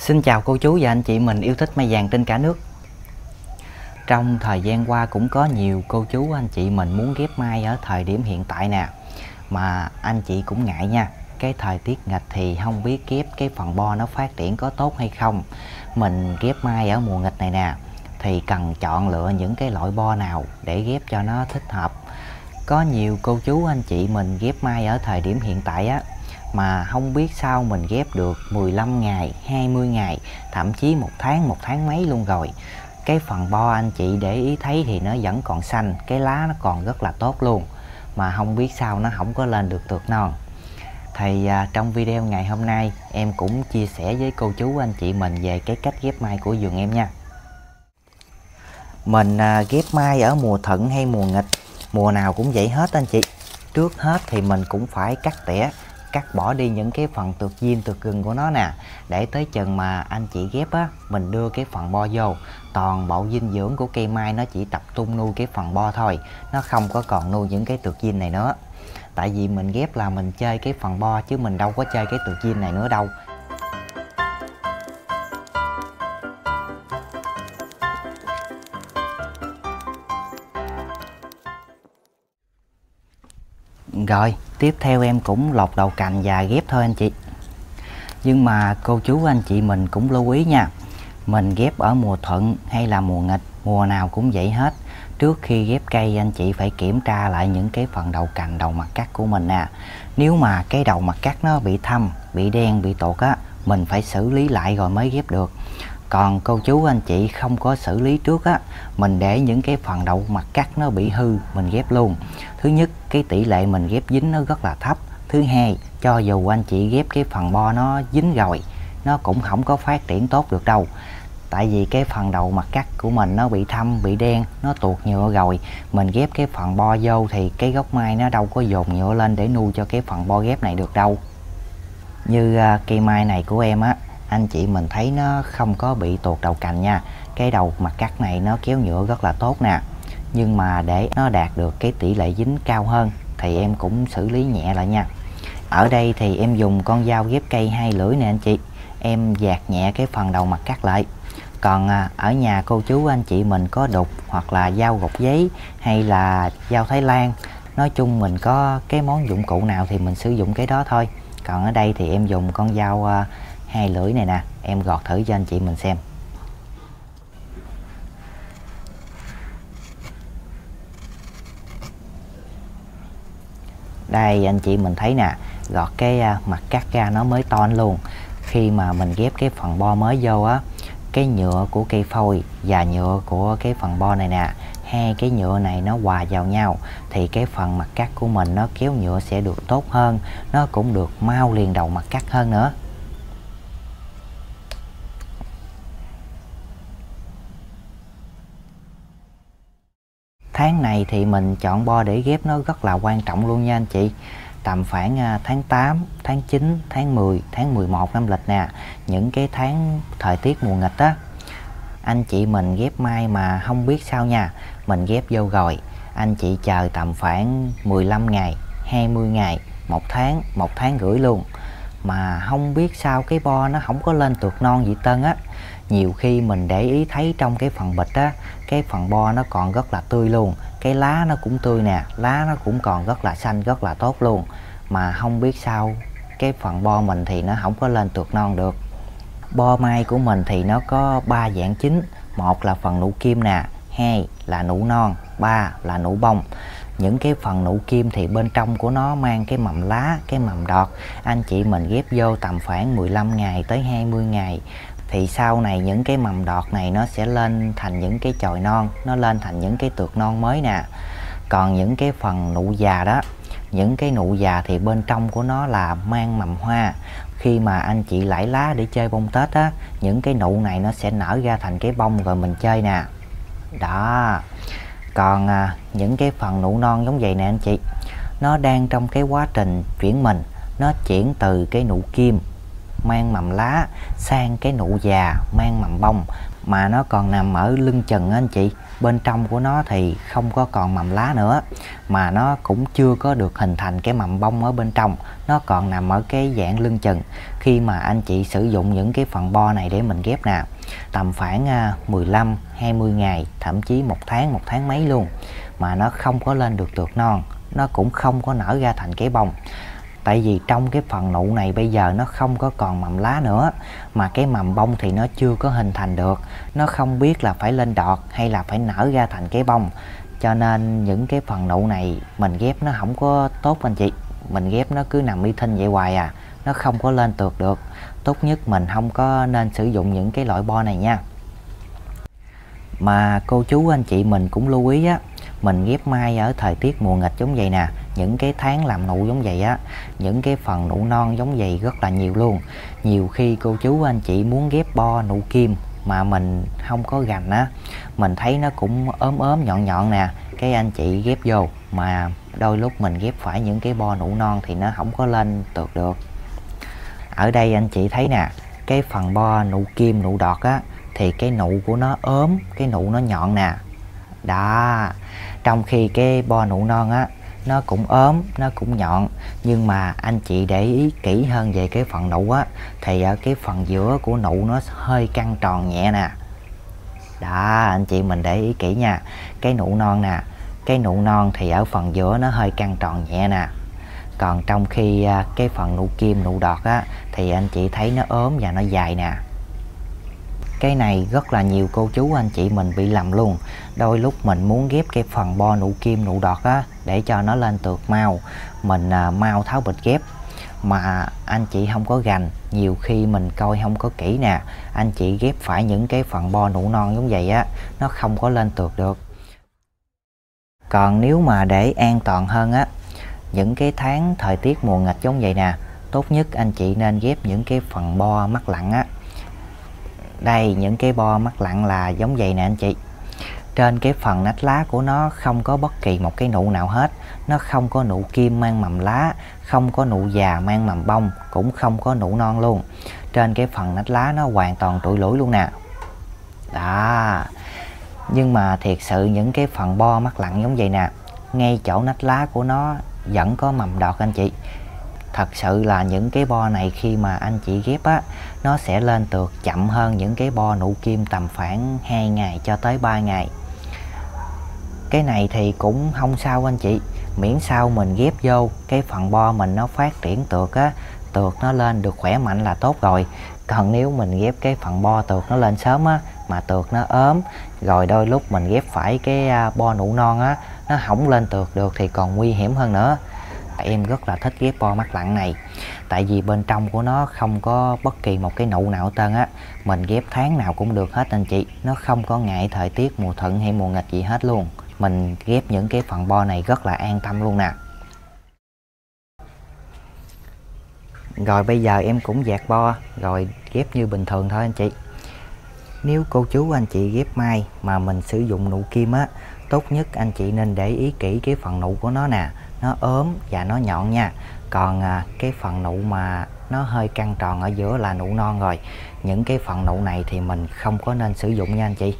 Xin chào cô chú và anh chị mình yêu thích mai vàng trên cả nước. Trong thời gian qua cũng có nhiều cô chú, anh chị mình muốn ghép mai ở thời điểm hiện tại nè. Mà anh chị cũng ngại nha, Cái thời tiết nghịch thì không biết ghép cái phần bo nó phát triển có tốt hay không. Mình ghép mai ở mùa nghịch này nè, Thì cần chọn lựa những cái loại bo nào để ghép cho nó thích hợp. Có nhiều cô chú, anh chị mình ghép mai ở thời điểm hiện tại á mà không biết sao mình ghép được 15 ngày 20 ngày thậm chí một tháng một tháng mấy luôn rồi. Cái phần bo anh chị để ý thấy thì nó vẫn còn xanh cái lá nó còn rất là tốt luôn mà không biết sao nó không có lên được tược non. Thì à, trong video ngày hôm nay em cũng chia sẻ với cô chú anh chị mình về cái cách ghép mai của vườn em nha. Mình à, ghép mai ở mùa thuận hay mùa nghịch mùa nào cũng vậy hết anh chị. Trước hết thì mình cũng phải cắt tỉa cắt bỏ đi những cái phần tược diêm tược gừng của nó nè. Để tới chừng mà anh chị ghép á mình đưa cái phần bo vô. Toàn bộ dinh dưỡng của cây mai nó chỉ tập trung nuôi cái phần bo thôi. Nó không có còn nuôi những cái tược diêm này nữa. Tại vì mình ghép là mình chơi cái phần bo chứ mình đâu có chơi cái tược diêm này nữa đâu. Rồi, tiếp theo em cũng lọc đầu cành và ghép thôi anh chị. Nhưng mà cô chú anh chị mình cũng lưu ý nha. Mình ghép ở mùa thuận hay là mùa nghịch, mùa nào cũng vậy hết. Trước khi ghép cây anh chị phải kiểm tra lại những cái phần đầu cành, đầu mặt cắt của mình nè. Nếu mà cái đầu mặt cắt nó bị thâm, bị đen, bị tột á, mình phải xử lý lại rồi mới ghép được còn cô chú anh chị không có xử lý trước á mình để những cái phần đậu mặt cắt nó bị hư mình ghép luôn. Thứ nhất cái tỷ lệ mình ghép dính nó rất là thấp. Thứ hai cho dù anh chị ghép cái phần bo nó dính rồi nó cũng không có phát triển tốt được đâu. Tại vì cái phần đầu mặt cắt của mình nó bị thâm bị đen nó tuột nhựa rồi. Mình ghép cái phần bo vô thì cái gốc mai nó đâu có dồn nhựa lên để nuôi cho cái phần bo ghép này được đâu. Như uh, cây mai này của em á anh chị mình thấy nó không có bị tuột đầu cành nha. Cái đầu mặt cắt này nó kéo nhựa rất là tốt nè. Nhưng mà để nó đạt được cái tỷ lệ dính cao hơn thì em cũng xử lý nhẹ lại nha. Ở đây thì em dùng con dao ghép cây hai lưỡi nè anh chị. Em dạt nhẹ cái phần đầu mặt cắt lại. Còn à, ở nhà cô chú anh chị mình có đục hoặc là dao gọt giấy hay là dao Thái Lan, nói chung mình có cái món dụng cụ nào thì mình sử dụng cái đó thôi. Còn ở đây thì em dùng con dao à, hai lưỡi này nè, em gọt thử cho anh chị mình xem. Đây, anh chị mình thấy nè, gọt cái à, mặt cắt ra nó mới to luôn. Khi mà mình ghép cái phần bo mới vô á, cái nhựa của cây phôi và nhựa của cái phần bo này nè, hai cái nhựa này nó hòa vào nhau, thì cái phần mặt cắt của mình nó kéo nhựa sẽ được tốt hơn, nó cũng được mau liền đầu mặt cắt hơn nữa. Tháng này thì mình chọn bo để ghép nó rất là quan trọng luôn nha anh chị. Tầm khoảng à, tháng 8, tháng 9, tháng 10, tháng 11 năm lịch nè những cái tháng thời tiết mùa nghịch á. Anh chị mình ghép mai mà không biết sao nha mình ghép vô rồi. Anh chị chờ tầm khoảng 15 ngày 20 ngày một tháng một tháng rưỡi luôn. Mà không biết sao cái bo nó không có lên tuột non gì tân á nhiều khi mình để ý thấy trong cái phần bịch á, cái phần bo nó còn rất là tươi luôn, cái lá nó cũng tươi nè, lá nó cũng còn rất là xanh, rất là tốt luôn. Mà không biết sao, cái phần bo mình thì nó không có lên tược non được. Bo mai của mình thì nó có ba dạng chính, một là phần nụ kim nè, hai là nụ non, ba là nụ bông. Những cái phần nụ kim thì bên trong của nó mang cái mầm lá, cái mầm đọt. Anh chị mình ghép vô tầm khoảng 15 ngày tới 20 ngày thì sau này những cái mầm đọt này nó sẽ lên thành những cái chồi non nó lên thành những cái tược non mới nè. Còn những cái phần nụ già đó những cái nụ già thì bên trong của nó là mang mầm hoa. Khi mà anh chị lãi lá để chơi bông tết á những cái nụ này nó sẽ nở ra thành cái bông rồi mình chơi nè. Đó. Còn à, những cái phần nụ non giống vậy nè anh chị nó đang trong cái quá trình chuyển mình nó chuyển từ cái nụ kim mang mầm lá sang cái nụ già, mang mầm bông mà nó còn nằm ở lưng chừng anh chị. Bên trong của nó thì không có còn mầm lá nữa, mà nó cũng chưa có được hình thành cái mầm bông ở bên trong. Nó còn nằm ở cái dạng lưng chừng. Khi mà anh chị sử dụng những cái phần bo này để mình ghép nè, tầm khoảng à, 15-20 ngày, thậm chí một tháng một tháng mấy luôn, mà nó không có lên được tược non, nó cũng không có nở ra thành cái bông tại vì trong cái phần nụ này bây giờ nó không có còn mầm lá nữa, mà cái mầm bông thì nó chưa có hình thành được. Nó không biết là phải lên đọt hay là phải nở ra thành cái bông. Cho nên những cái phần nụ này mình ghép nó không có tốt anh chị. Mình ghép nó cứ nằm y thinh vậy hoài à. Nó không có lên tược được. Tốt nhất mình không có nên sử dụng những cái loại bo này nha. Mà cô chú anh chị mình cũng lưu ý á mình ghép mai ở thời tiết mùa nghịch giống vậy nè. Những cái tháng làm nụ giống vậy á. Những cái phần nụ non giống vậy rất là nhiều luôn. Nhiều khi cô chú anh chị muốn ghép bo nụ kim mà mình không có gành á. Mình thấy nó cũng ốm ốm, nhọn nhọn nè. Cái anh chị ghép vô mà đôi lúc mình ghép phải những cái bo nụ non thì nó không có lên được được. Ở đây anh chị thấy nè, cái phần bo nụ kim, nụ đọt á, thì cái nụ của nó ốm, cái nụ nó nhọn nè. Đó trong khi cái bo nụ non á, nó cũng ốm, nó cũng nhọn. Nhưng mà anh chị để ý kỹ hơn về cái phần nụ á, thì ở cái phần giữa của nụ nó hơi căng tròn nhẹ nè. Đó, anh chị mình để ý kỹ nha. Cái nụ non nè, cái nụ non thì ở phần giữa nó hơi căng tròn nhẹ nè. Còn trong khi ờ, cái phần nụ kim, nụ đọt á, thì anh chị thấy nó ốm và nó dài nè. Cái này rất là nhiều cô chú anh chị mình bị lầm luôn đôi lúc mình muốn ghép cái phần bo nụ kim nụ đọt á để cho nó lên tược mau. Mình à, mau tháo bịch ghép. Mà anh chị không có gành nhiều khi mình coi không có kỹ nè anh chị ghép phải những cái phần bo nụ non giống vậy á nó không có lên tược được. Còn nếu mà để an toàn hơn á những cái tháng thời tiết mùa nghịch giống vậy nè tốt nhất anh chị nên ghép những cái phần bo mắt lặng á. Đây những cái bo mắt lặng là giống vậy nè anh chị trên cái phần nách lá của nó không có bất kỳ một cái nụ nào hết. Nó không có nụ kim mang mầm lá, không có nụ già mang mầm bông, cũng không có nụ non luôn. Trên cái phần nách lá nó hoàn toàn trụi lũi luôn nè. Đó. Nhưng mà thiệt sự những cái phần bo mắt lặng giống vậy nè, ngay chỗ nách lá của nó vẫn có mầm đọt anh chị. Thật sự là những cái bo này khi mà anh chị ghép á, nó sẽ lên tược chậm hơn những cái bo nụ kim tầm khoảng 2 ngày cho tới 3 ngày cái này thì cũng không sao anh chị. Miễn sao mình ghép vô, cái phần bo mình nó phát triển tược á, tược nó lên được khỏe mạnh là tốt rồi. Còn nếu mình ghép cái phần bo tược nó lên sớm á, mà tược nó ốm, rồi đôi lúc mình ghép phải cái à, bo nụ non á, nó không lên tược được thì còn nguy hiểm hơn nữa. Em rất là thích ghép bo mắt lặng này. Tại vì bên trong của nó không có bất kỳ một cái nụ nào tên á. Mình ghép tháng nào cũng được hết anh chị. Nó không có ngại thời tiết, mùa thuận hay mùa nghịch gì hết luôn mình ghép những cái phần bo này rất là an tâm luôn nè. Rồi bây giờ em cũng dạt bo rồi ghép như bình thường thôi anh chị. Nếu cô chú anh chị ghép mai mà mình sử dụng nụ kim á tốt nhất anh chị nên để ý kỹ cái phần nụ của nó nè. Nó ốm và nó nhọn nha. Còn à, cái phần nụ mà nó hơi căng tròn ở giữa là nụ non rồi. Những cái phần nụ này thì mình không có nên sử dụng nha anh chị.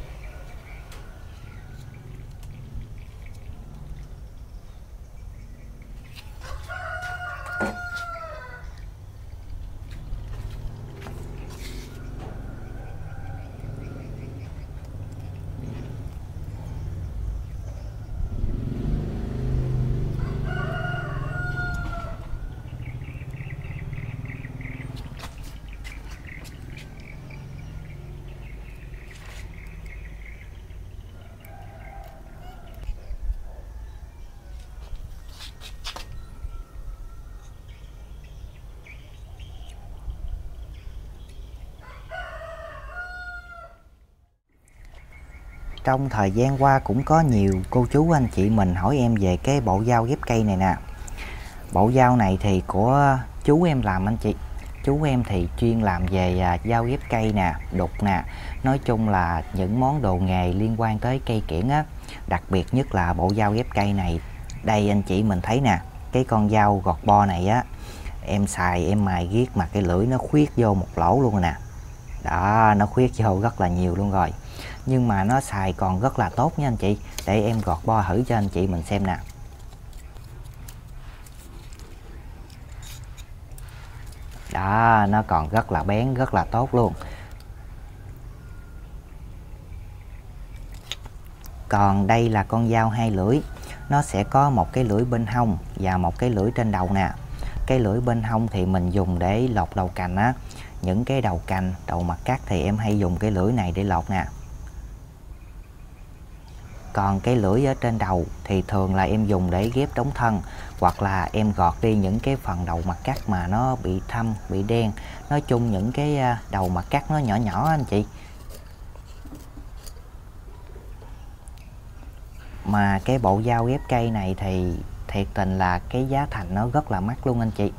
Trong thời gian qua cũng có nhiều cô chú anh chị mình hỏi em về cái bộ dao ghép cây này nè. Bộ dao này thì của chú em làm anh chị. Chú em thì chuyên làm về à, dao ghép cây nè, đục nè. Nói chung là những món đồ nghề liên quan tới cây kiển á, đặc biệt nhất là bộ dao ghép cây này. Đây anh chị mình thấy nè, cái con dao gọt bo này á, em xài, em mài ghiết mà cái lưỡi nó khuyết vô một lỗ luôn nè. Đó, nó khuyết vô rất là nhiều luôn rồi nhưng mà nó xài còn rất là tốt nha anh chị. Để em gọt bo thử cho anh chị mình xem nè. Đó, nó còn rất là bén, rất là tốt luôn. Còn đây là con dao hai lưỡi. Nó sẽ có một cái lưỡi bên hông và một cái lưỡi trên đầu nè. Cái lưỡi bên hông thì mình dùng để lột đầu cành á. Những cái đầu cành, đầu mặt cắt thì em hay dùng cái lưỡi này để lột nè còn cái lưỡi ở trên đầu thì thường là em dùng để ghép đóng thân, hoặc là em gọt đi những cái phần đầu mặt cắt mà nó bị thâm, bị đen. Nói chung những cái à, đầu mặt cắt nó nhỏ nhỏ anh chị. Mà cái bộ dao ghép cây này thì thiệt tình là cái giá thành nó rất là mắc luôn anh chị.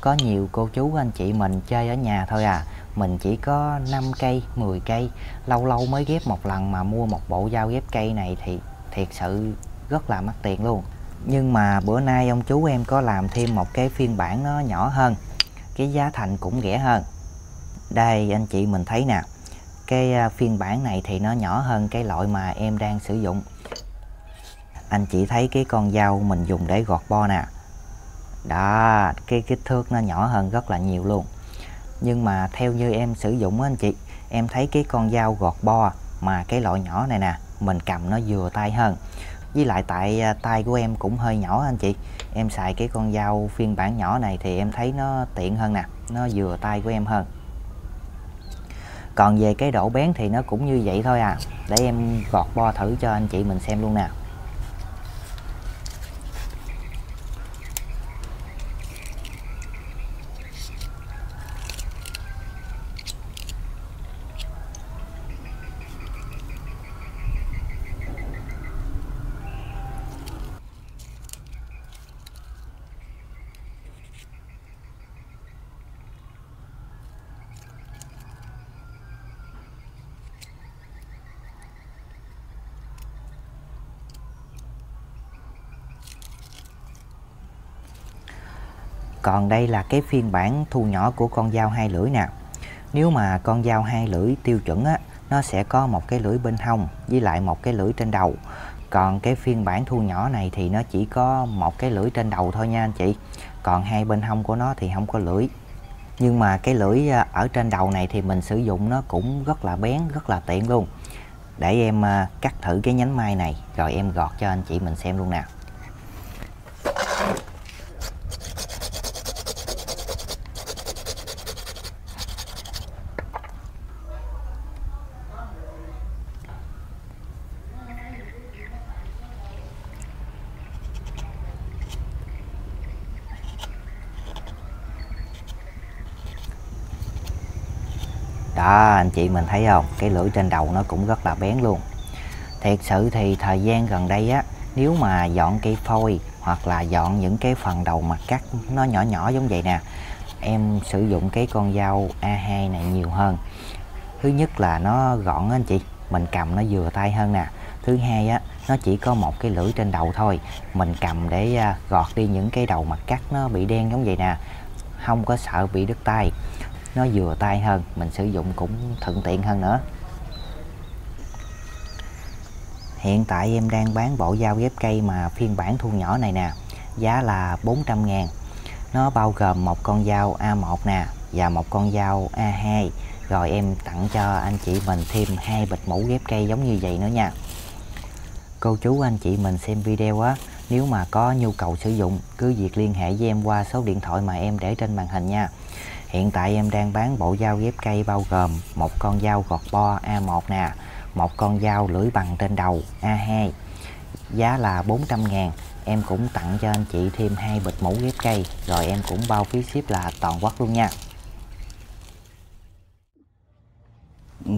Có nhiều cô chú anh chị mình chơi ở nhà thôi à mình chỉ có 5 cây 10 cây. Lâu lâu mới ghép một lần mà mua một bộ dao ghép cây này thì thiệt sự rất là mắc tiền luôn. Nhưng mà bữa nay ông chú em có làm thêm một cái phiên bản nó nhỏ hơn. Cái giá thành cũng rẻ hơn. Đây, anh chị mình thấy nè. Cái à, phiên bản này thì nó nhỏ hơn cái loại mà em đang sử dụng. Anh chị thấy cái con dao mình dùng để gọt bo nè. Đó, cái kích thước nó nhỏ hơn rất là nhiều luôn nhưng mà theo như em sử dụng anh chị, em thấy cái con dao gọt bo mà cái loại nhỏ này nè, mình cầm nó vừa tay hơn. Với lại tại à, tay của em cũng hơi nhỏ anh chị. Em xài cái con dao phiên bản nhỏ này thì em thấy nó tiện hơn nè, nó vừa tay của em hơn. Còn về cái độ bén thì nó cũng như vậy thôi à. Để em gọt bo thử cho anh chị mình xem luôn nè. Còn đây là cái phiên bản thu nhỏ của con dao hai lưỡi nè. Nếu mà con dao hai lưỡi tiêu chuẩn á, nó sẽ có một cái lưỡi bên hông với lại một cái lưỡi trên đầu. Còn cái phiên bản thu nhỏ này thì nó chỉ có một cái lưỡi trên đầu thôi nha anh chị. Còn hai bên hông của nó thì không có lưỡi. Nhưng mà cái lưỡi à, ở trên đầu này thì mình sử dụng nó cũng rất là bén, rất là tiện luôn. Để em à, cắt thử cái nhánh mai này, rồi em gọt cho anh chị mình xem luôn nào đó anh chị mình thấy không? Cái lưỡi trên đầu nó cũng rất là bén luôn. Thiệt sự thì thời gian gần đây á, nếu mà dọn cây phôi hoặc là dọn những cái phần đầu mặt cắt nó nhỏ nhỏ giống vậy nè, em sử dụng cái con dao A2 này nhiều hơn. Thứ nhất là nó gọn anh chị, mình cầm nó vừa tay hơn nè. Thứ hai á, nó chỉ có một cái lưỡi trên đầu thôi, mình cầm để à, gọt đi những cái đầu mặt cắt nó bị đen giống vậy nè. Không có sợ bị đứt tay nó vừa tay hơn, mình sử dụng cũng thuận tiện hơn nữa. Hiện tại em đang bán bộ dao ghép cây mà phiên bản thu nhỏ này nè, giá là 400 ngàn. Nó bao gồm một con dao A1 nè và một con dao A2 rồi em tặng cho anh chị mình thêm hai bịch mũ ghép cây giống như vậy nữa nha. Cô chú anh chị mình xem video á, nếu mà có nhu cầu sử dụng, cứ việc liên hệ với em qua số điện thoại mà em để trên màn hình nha. Hiện tại em đang bán bộ dao ghép cây bao gồm một con dao gọt bo A1 nè, một con dao lưỡi bằng trên đầu A2. Giá là 400 ngàn Em cũng tặng cho anh chị thêm hai bịch mũ ghép cây rồi em cũng bao phí ship là toàn quốc luôn nha.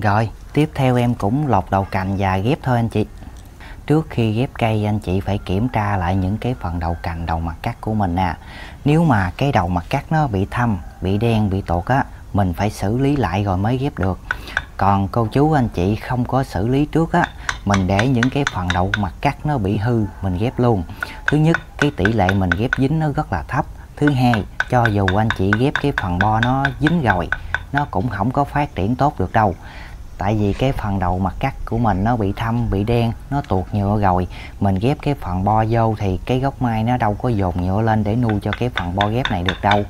Rồi, tiếp theo em cũng lột đầu cành và ghép thôi anh chị. Trước khi ghép cây anh chị phải kiểm tra lại những cái phần đầu cành đầu mặt cắt của mình nè. Nếu mà cái đầu mặt cắt nó bị thâm, bị đen, bị tột á Mình phải xử lý lại rồi mới ghép được. Còn cô chú anh chị không có xử lý trước á Mình để những cái phần đầu mặt cắt nó bị hư mình ghép luôn. Thứ nhất cái tỷ lệ mình ghép dính nó rất là thấp. Thứ hai cho dù anh chị ghép cái phần bo nó dính rồi nó cũng không có phát triển tốt được đâu tại vì cái phần đầu mặt cắt của mình nó bị thâm, bị đen, nó tuột nhựa rồi. Mình ghép cái phần bo vô thì cái gốc mai nó đâu có dồn nhựa lên để nuôi cho cái phần bo ghép này được đâu.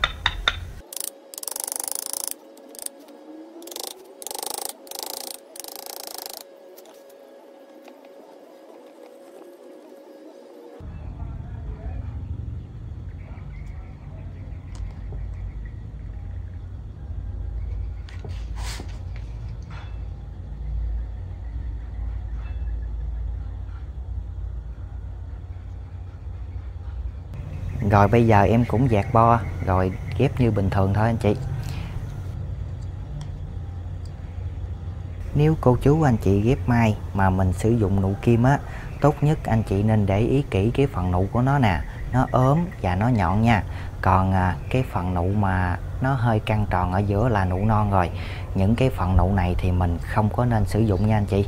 Rồi bây giờ em cũng dạt bo rồi ghép như bình thường thôi anh chị. Nếu cô chú anh chị ghép mai mà mình sử dụng nụ kim á Tốt nhất anh chị nên để ý kỹ cái phần nụ của nó nè. Nó ốm và nó nhọn nha. Còn à, cái phần nụ mà nó hơi căng tròn ở giữa là nụ non rồi. Những cái phần nụ này thì mình không có nên sử dụng nha anh chị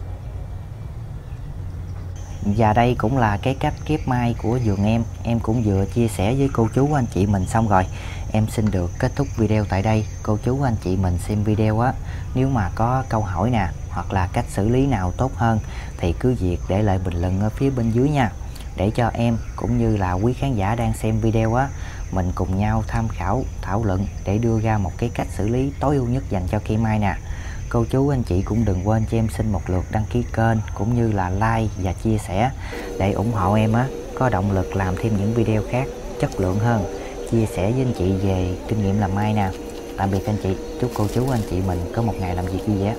và đây cũng là cái cách kiếp mai của vườn em. Em cũng vừa chia sẻ với cô chú anh chị mình xong rồi. Em xin được kết thúc video tại đây. Cô chú anh chị mình xem video á Nếu mà có câu hỏi nè Hoặc là cách xử lý nào tốt hơn Thì cứ việc để lại bình luận ở phía bên dưới nha. Để cho em cũng như là quý khán giả đang xem video á Mình cùng nhau tham khảo, thảo luận Để đưa ra một cái cách xử lý tối ưu nhất dành cho cây mai nè cô chú anh chị cũng đừng quên cho em xin một lượt đăng ký kênh cũng như là like và chia sẻ để ủng hộ em á. Có động lực làm thêm những video khác chất lượng hơn. Chia sẻ với anh chị về kinh nghiệm làm mai nè. Tạm biệt anh chị. Chúc cô chú anh chị mình có một ngày làm việc vui vẻ.